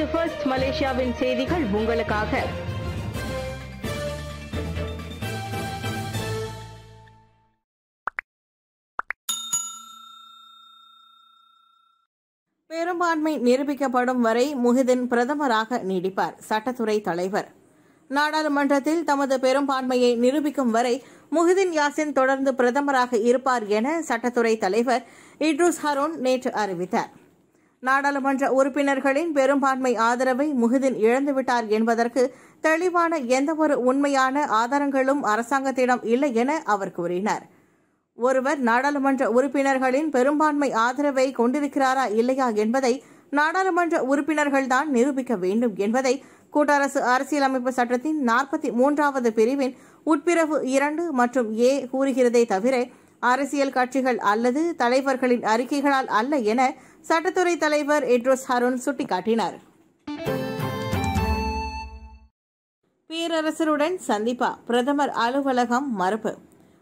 இது ஃபர்ஸ்ட் மலேசியாவின் செய்திகள் உங்களுக்காக. பெரும்பான்மை நிரூபிக்கப்படும் வரை முஹிதின் பிரதமராக நீடிப்பார் சட்டத்துறை தலைவர். நாடாளுமன்றத்தில் தமது பெரும்பான்மையை நிரூபிக்கும் வரை முஹிதின் யாசின் தொடர்ந்து பிரதமராக இருப்பார் என சட்டத்துறை தலைவர் இட்ரூஸ் ஹரோன் நேற்று அறிவித்தார். நாடாளுமன்ற உறுப்பினர்களின் பெரும்பான்மை ஆதரவை முகுதின் இழந்துவிட்டார் என்பதற்கு தெளிவான எந்தவொரு உண்மையான ஆதாரங்களும் அரசாங்கத்திடம் இல்லை என அவர் கூறினார். ஒருவர் நாடாளுமன்ற உறுப்பினர்களின் பெரும்பான்மை ஆதரவை கொண்டிருக்கிறாரா இல்லையா என்பதை நாடாளுமன்ற உறுப்பினர்கள்தான் நிரூபிக்க வேண்டும் என்பதை கூட்டரசு அரசியலமைப்பு சட்டத்தின் நாற்பத்தி மூன்றாவது பிரிவின் உட்பிரிவு இரண்டு மற்றும் ஏ கூறுகிறதே தவிர அரசியல் கட்சிகள் அல்லது தலைவர்களின் அறிக்கைகளால் அல்ல என சட்டத்துறை தலைவர் எட்ரோஸ் ஹருன் சுட்டிக்காட்டினார். பேரரசருடன் சந்திப்பா. பிரதமர் அலுவலகம் மறுப்பு.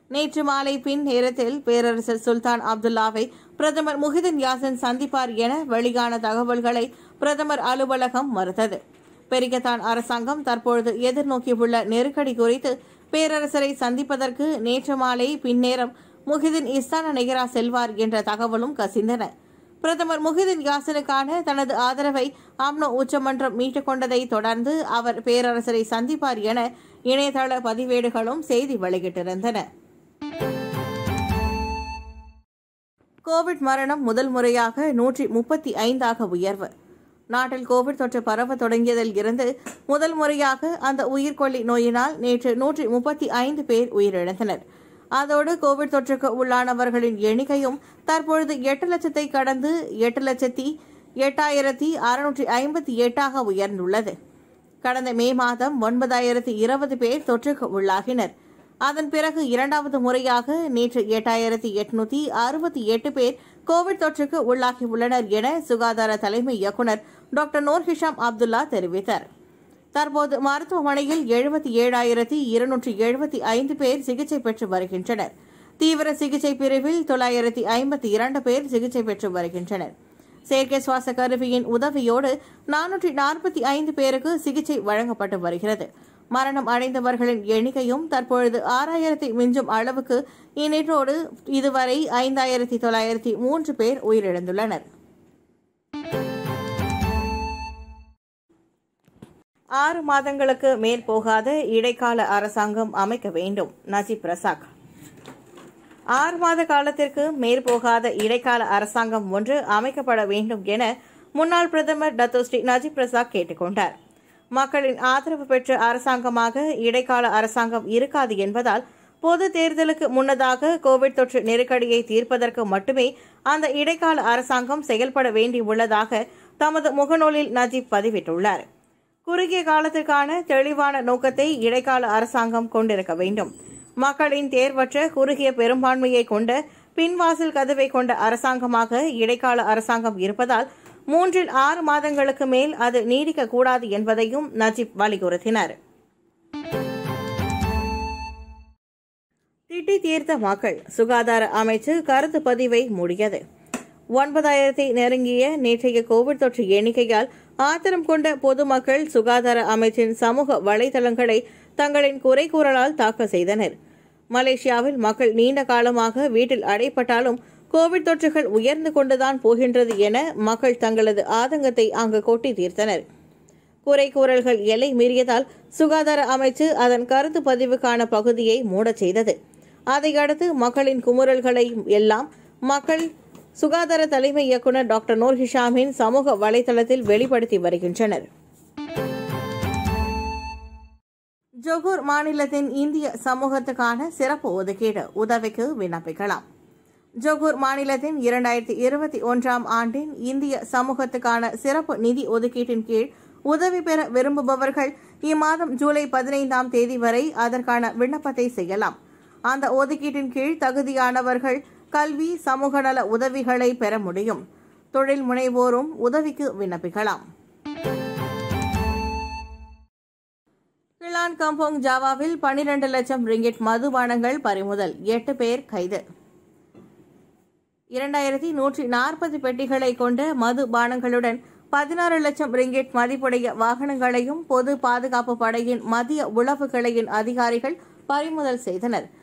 நேற்று மாலை பின் நேரத்தில் பேரரசர் சுல்தான் அப்துல்லாவை பிரதமர் முஹிதின் யாசின் சந்திப்பார் என வெளியான தகவல்களை பிரதமர் அலுவலகம் மறுத்தது. பெரிகத்தான் அரசாங்கம் தற்பொழுது எதிர்நோக்கியுள்ள நெருக்கடி குறித்து பேரரசரை சந்திப்பதற்கு நேற்று மாலை பின்னேரம் முஹிதின் இஸ்தான நிகரா செல்வார் என்ற தகவலும் கசிந்தன. பிரதமர் முஹிதின் யாசனுக்கான தனது ஆதரவை அம்னோ உச்சமன்றம் மீட்டுக் கொண்டதை தொடர்ந்து அவர் பேரரசரை சந்திப்பார் என இணையதள பதிவேடுகளும் செய்தி வெளியிட்டிருந்தன. கோவிட் மரணம் முதல் முறையாக நூற்றி முப்பத்தி ஐந்தாக உயர்வு. நாட்டில் கோவிட் தொற்று பரவ தொடங்கியதில் இருந்து முதல் முறையாக அந்த உயிர்கொல்லி நோயினால் நேற்று நூற்றி முப்பத்தி ஐந்து பேர் உயிரிழந்தனர். அதோடு கோவிட் தொற்றுக்கு உள்ளானவர்களின் எண்ணிக்கையும் தற்பொழுது எட்டு லட்சத்தை கடந்து எட்டு லட்சத்தி எட்டாயிரத்தி அறுநூற்றி ஐம்பத்தி எட்டாக உயர்ந்துள்ளது. கடந்த மே மாதம் ஒன்பதாயிரத்தி இருபது பேர் தொற்றுக்கு உள்ளாகினர். அதன் பிறகு இரண்டாவது முறையாக நேற்று எட்டாயிரத்தி எட்நூத்தி அறுபத்தி எட்டு பேர் கோவிட் தொற்றுக்கு உள்ளாகியுள்ளனர் என சுகாதார தலைமை இயக்குநர் டாக்டர் நூர் ஹிஷாம் அப்துல்லா தெரிவித்தார். தற்போது மருத்துவமனையில் எழுபத்தி ஏழாயிரத்தி இருநூற்றி எழுபத்தி ஐந்து பேர் சிகிச்சை பெற்று வருகின்றனர். தீவிர சிகிச்சை பிரிவில் தொள்ளாயிரத்தி ஐம்பத்தி இரண்டு பேர் சிகிச்சை பெற்று வருகின்றனர். செயற்கை சுவாச கருவியின் உதவியோடு நானூற்றி நாற்பத்தி ஐந்து பேருக்கு சிகிச்சை வழங்கப்பட்டு வருகிறது. மரணம் அடைந்தவர்களின் எண்ணிக்கையும் தற்பொழுது ஆறாயிரத்தி மிஞ்சும் அளவுக்கு. இந்நிற்றோடு இதுவரை ஐந்தாயிரத்தி தொள்ளாயிரத்தி மூன்று பேர் உயிரிழந்துள்ளனர். ஆறு மாதங்களுக்கு மேல் போகாத இடைக்கால அரசாங்கம் அமைக்க வேண்டும். Najib Razak. ஆறு மாத காலத்திற்கு மேற்போகாத இடைக்கால அரசாங்கம் ஒன்று அமைக்கப்பட வேண்டும் என முன்னாள் பிரதமர் டத்தோஸ்ரீ நஜீப் ரசாக் கேட்டுக்கொண்டார் மக்களின் ஆதரவு பெற்ற அரசாங்கமாக இடைக்கால அரசாங்கம் இருக்காது என்பதால் பொது தேர்தலுக்கு முன்னதாக கோவிட் தொற்று நெருக்கடியை தீர்ப்பதற்கு மட்டுமே அந்த இடைக்கால அரசாங்கம் செயல்பட வேண்டியுள்ளதாக தமது முகநூலில் நஜீப் பதிவிட்டுள்ளார். குறுகிய காலத்திற்கான தெளிவான நோக்கத்தை இடைக்கால அரசாங்கம் கொண்டிருக்க வேண்டும். மக்களின் தேர்வற்ற குறுகிய பெரும்பான்மையை கொண்ட பின்வாசல் கதவை கொண்ட அரசாங்கமாக இடைக்கால அரசாங்கம் இருப்பதால் மூன்றில் ஆறு மாதங்களுக்கு மேல் அது நீடிக்கக்கூடாது என்பதையும் நஜீப் வலியுறுத்தினார். திட்டி தீர்த்த மக்கள் சுகாதார அமைச்சு கருத்து பதிவை மூடியது. ஒன்பதாயிரத்தை நெருங்கிய நேற்றைய கோவிட் தொற்று எண்ணிக்கையால் ஆத்திரம் கொண்ட பொதுமக்கள் சுகாதார அமைச்சின் சமூக வலைதளங்களை தங்களின் குறை கூறலால் தாக்கல் செய்தனர். மலேசியாவில் மக்கள் நீண்ட காலமாக வீட்டில் அடைப்பட்டாலும் கோவிட் தொற்றுகள் உயர்ந்து கொண்டுதான் போகின்றது என மக்கள் தங்களது ஆதங்கத்தை அங்கு கொட்டி தீர்த்தனர். குறை கூறல்கள் எல்லை மீறியதால் சுகாதார அமைச்சு அதன் கருத்து பதிவுக்கான பகுதியை மூடச் செய்தது. அதையடுத்து மக்களின் குமுறல்களை எல்லாம் மக்கள் சுகாதார தலைமை இயக்குநர் டாக்டர் நூர் ஹிஷாமின் சமூக வலைதளத்தில் வெளிப்படுத்தி வருகின்றனர். ஜொகூர் மாநிலத்தின் இந்திய சமூகத்துக்கான சிறப்பு ஒதுக்கீடு உதவிக்கு விண்ணப்பிக்கலாம். ஜொகூர் மாநிலத்தின் இரண்டாயிரத்தி இருபத்தி ஒன்றாம் ஆண்டின் இந்திய சமூகத்துக்கான சிறப்பு நிதி ஒதுக்கீட்டின் கீழ் உதவி பெற விரும்புபவர்கள் இம்மாதம் ஜூலை பதினைந்தாம் தேதி வரை அதற்கான விண்ணப்பத்தை செய்யலாம். அந்த ஒதுக்கீட்டின் கீழ் தகுதியானவர்கள் கல்வி சமூக நல உதவிகளை பெற முடியும். தொழில் முனைவோரும் உதவிக்கு விண்ணப்பிக்கலாம். கிளான் கம்போங் ஜாவாவில் பனிரெண்டு லட்சம் ரிங்கிட் மதுபானங்கள் பறிமுதல். எட்டு பேர் கைது. இரண்டாயிரத்தி நூற்றி நாற்பது பெட்டிகளை கொண்ட மது பானங்களுடன் பதினாறு லட்சம் ரிங்கெட் மதிப்புடைய வாகனங்களையும் பொது பாதுகாப்பு படையின் மத்திய உளவு கிளையின் அதிகாரிகள் பறிமுதல் செய்தனர்.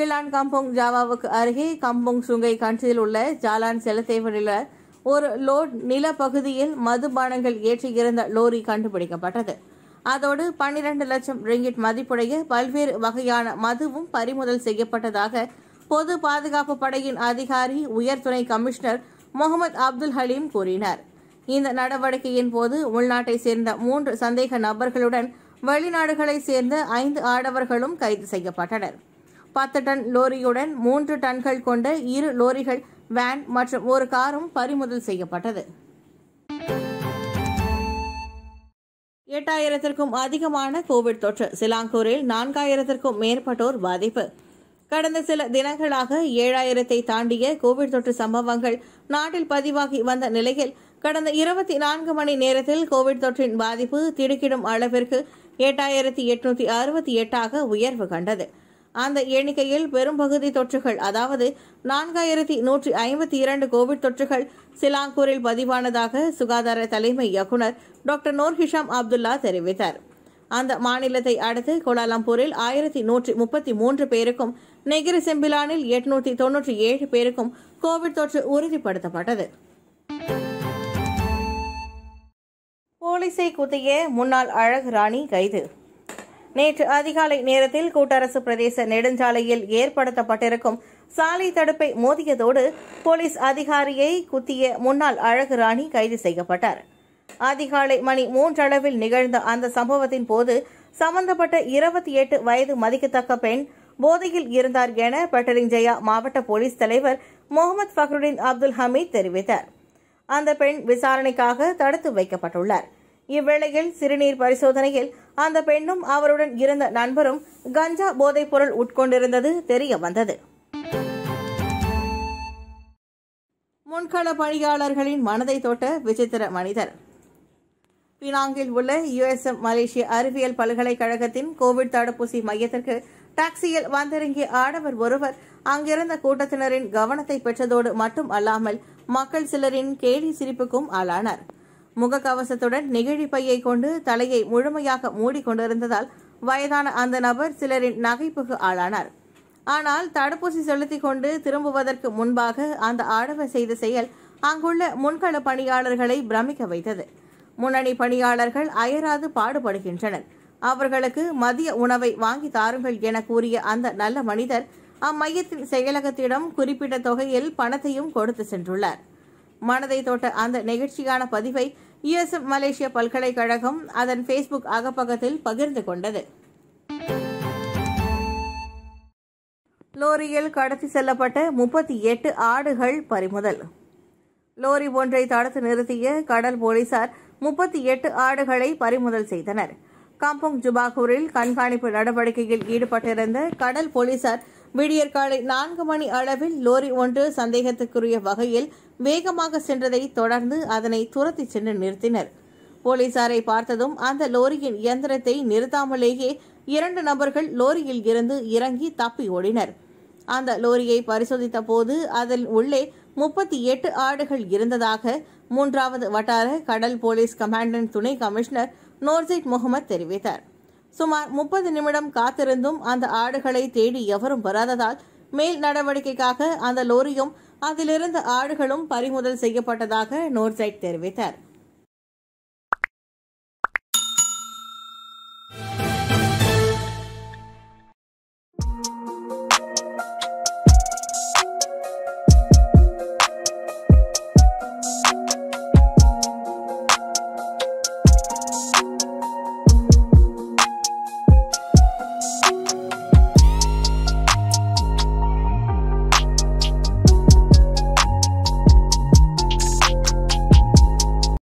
கிளான் கம்போங் ஜாவாவுக்கு அருகே கம்போங் சுங்கை கண்டியில் உள்ள ஜாலான் செலத்தேவனில் ஒரு லோட் நிலப்பகுதியில் மதுபானங்கள் ஏற்றியிருந்த லோரி கண்டுபிடிக்கப்பட்டது. அதோடு பன்னிரண்டு லட்சம் ரிங்கிட் மதிப்புடைய பல்வேறு வகையான மதுவும் பறிமுதல் செய்யப்பட்டதாக பொது பாதுகாப்பு படையின் அதிகாரி உயர் துணை கமிஷனர் முகமது அப்துல் ஹலீம் கூறினார். இந்த நடவடிக்கையின் போது உள்நாட்டை சேர்ந்த மூன்று சந்தேக நபர்களுடன் வெளிநாடுகளை சேர்ந்த ஐந்து ஆடவர்களும் கைது செய்யப்பட்டனர். பத்து டன் லோரியுடன் மூன்று டன்கள் கொண்ட இரு லோரிகள் வேன் மற்றும் ஒரு காரும் பறிமுதல் செய்யப்பட்டது. எட்டாயிரத்திற்கும் அதிகமான கோவிட் தொற்று. சிலாங்கூரில் நான்காயிரத்திற்கும் மேற்பட்டோர் பாதிப்பு. கடந்த சில தினங்களாக ஏழாயிரத்தை தாண்டிய கோவிட் தொற்று சம்பவங்கள் நாட்டில் பதிவாகி வந்த நிலையில் கடந்த இருபத்தி நான்கு மணி நேரத்தில் கோவிட் தொற்றின் பாதிப்பு திடுக்கிடும் அளவிற்கு எட்டாயிரத்தி எட்நூத்தி அறுபத்தி எட்டாக உயர்வு கண்டது. அந்த எண்ணிக்கையில் பெரும்பகுதி தொற்றுகள் அதாவது நான்காயிரத்தி நூற்றி ஐம்பத்தி இரண்டு கோவிட் தொற்றுகள் சிலாங்கூரில் பதிவானதாக சுகாதார தலைமை இயக்குநர் டாக்டர் நூர் ஹிஷாம் அப்துல்லா தெரிவித்தார். அந்த மாநிலத்தை அடுத்து கோலாலம்பூரில் ஆயிரத்தி நூற்றி முப்பத்தி மூன்று பேருக்கும் நெகிரி செம்பிலானில் எட்நூற்றி தொன்னூற்றி ஏழு பேருக்கும் கோவிட் தொற்று உறுதிப்படுத்தப்பட்டது. போலீஸை குத்திய முன்னாள் அழகு ராணி கைது. நேற்று அதிகாலை நேரத்தில் கூட்டரசு பிரதேச நெடுஞ்சாலையில் ஏற்படுத்தப்பட்டிருக்கும் சாலை தடுப்பை மோதியதோடு போலீஸ் அதிகாரியை குத்திய முன்னாள் அழகு ராணி கைது செய்யப்பட்டார். அதிகாலை மணி மூன்றளவில் நிகழ்ந்த அந்த சம்பவத்தின் போது சம்பந்தப்பட்ட இருபத்தி எட்டு வயது மதிக்கத்தக்க பெண் போதையில் இருந்தார் என பட்டரிஞ்சயா மாவட்ட போலீஸ் தலைவர் முகமது ஃபக்ருடின் அப்துல் ஹமீத் தெரிவித்தார். அந்த பெண் விசாரணைக்காக தடுத்து வைக்கப்பட்டுள்ளார். இவ்வேளையில் சிறுநீர் பரிசோதனையில் அந்த பெண்ணும் அவருடன் இருந்த நண்பரும் கஞ்சா போதைப் பொருள் உட்கொண்டிருந்தது தெரிய வந்தது. முன்கள பணியாளர்களின் மனதை தொட்ட விசித்திர மனிதர். பினாங்கில் உள்ள யுஎஸ்எம் மலேசிய அறிவியல் பல்கலைக்கழகத்தின் கோவிட் தடுப்பூசி மையத்திற்கு டாக்ஸியில் வந்திறங்கிய ஆடவர் ஒருவர் அங்கிருந்த கூட்டத்தினரின் கவனத்தை பெற்றதோடு மட்டும் அல்லாமல் மக்கள் சிலரின் கேலி சிரிப்புக்கும் ஆளானார். முகக்கவசத்துடன் நெகிழி பையை கொண்டு தலையை முழுமையாக மூடிக்கொண்டிருந்ததால் வயதான அந்த நபர் சிலரின் நகைப்புக்கு ஆளானார். ஆனால் தடுப்பூசி செலுத்திக் கொண்டு திரும்புவதற்கு முன்பாக அந்த ஆடவர் செய்த செயல் அங்குள்ள முன்கள பணியாளர்களை பிரமிக்க வைத்தது. முன்னணி பணியாளர்கள் அயராது பாடுபடுகின்றனர். அவர்களுக்கு மதிய உணவை வாங்கி தாருங்கள் என கூறிய அந்த நல்ல மனிதர் அம்மையத்தின் செயலகத்திடம் குறிப்பிட்ட தொகையில் பணத்தையும் கொடுத்து சென்றுள்ளார். மனதை தொட்ட அந்த நெகிழ்ச்சியான பதிவை யுஎஸ்எம் மலேசிய பல்கலைக்கழகம் அதன் ஃபேஸ்புக் அகப்பக்கத்தில் பகிர்ந்து கொண்டது. லோரியில் கடத்தி செல்லப்பட்ட முப்பத்தி எட்டு ஆடுகள் பறிமுதல். லோரி ஒன்றை தடுத்து நிறுத்திய கடல் போலீசார் முப்பத்தி எட்டு ஆடுகளை பறிமுதல் செய்தனர். காம்போங் ஜுபாகூரில் கண்காணிப்பு நடவடிக்கையில் ஈடுபட்டிருந்த கடல் போலீசார் விடியற்காலை நான்கு மணி அளவில் லோரி ஒன்று சந்தேகத்துக்குரிய வகையில் வேகமாக சென்றதை தொடர்ந்து அதனை துரத்தி சென்று நிறுத்தினர். போலீசாரை பார்த்ததும் அந்த லோரியின் இயந்திரத்தை நிறுத்தாமலேயே இரண்டு நபர்கள் லோரியில் இருந்து இறங்கி தப்பி ஓடினர். அந்த லோரியை பரிசோதித்த போது அதில் உள்ளே முப்பத்தி எட்டு ஆடுகள் இருந்ததாக மூன்றாவது வட்டார கடல் போலீஸ் கமாண்டன்ட் துணை கமிஷனர் நோர்ஜித் முகமது தெரிவித்தார். சுமார் முப்பது நிமிடம் காத்திருந்தும் அந்த ஆடுகளை தேடி எவரும் வராததால் மேல் நடவடிக்கைக்காக அந்த லோரியும் அதிலிருந்த ஆடுகளும் பறிமுதல் செய்யப்பட்டதாக நோர்சைட் தெரிவித்தார்.